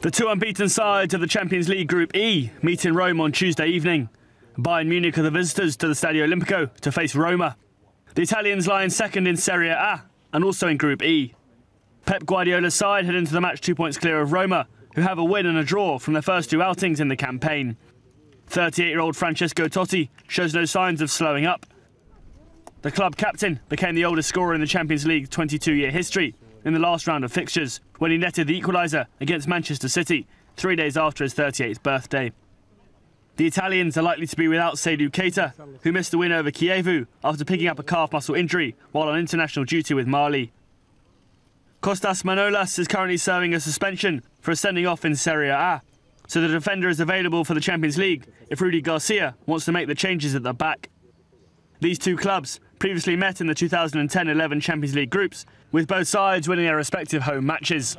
The two unbeaten sides of the Champions League Group E meet in Rome on Tuesday evening. Bayern Munich are the visitors to the Stadio Olimpico to face Roma. The Italians lie in second in Serie A and also in Group E. Pep Guardiola's side head into the match two points clear of Roma, who have a win and a draw from their first two outings in the campaign. 38-year-old Francesco Totti shows no signs of slowing up. The club captain became the oldest scorer in the Champions League 22-year history in the last round of fixtures when he netted the equaliser against Manchester City three days after his 38th birthday. The Italians are likely to be without Seydou Keita, who missed the win over Chievo after picking up a calf muscle injury while on international duty with Mali. Kostas Manolas is currently serving a suspension for a sending off in Serie A, so the defender is available for the Champions League if Rudy Garcia wants to make the changes at the back. These two clubs previously met in the 2010-11 Champions League groups, with both sides winning their respective home matches.